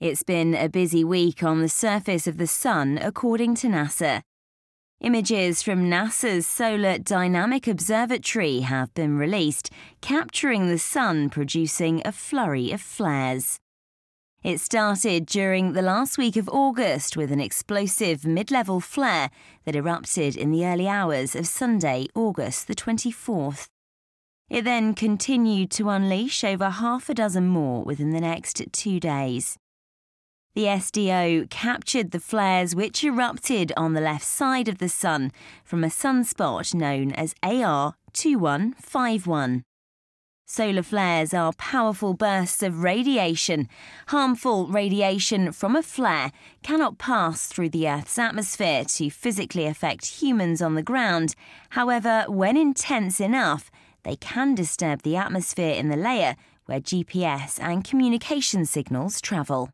It's been a busy week on the surface of the Sun, according to NASA. Images from NASA's Solar Dynamic Observatory have been released, capturing the Sun producing a flurry of flares. It started during the last week of August with an explosive mid level flare that erupted in the early hours of Sunday, August the 24th. It then continued to unleash over half a dozen more within the next two days. The SDO captured the flares which erupted on the left side of the Sun from a sunspot known as AR 2151. Solar flares are powerful bursts of radiation. Harmful radiation from a flare cannot pass through the Earth's atmosphere to physically affect humans on the ground. However, when intense enough, they can disturb the atmosphere in the layer where GPS and communication signals travel.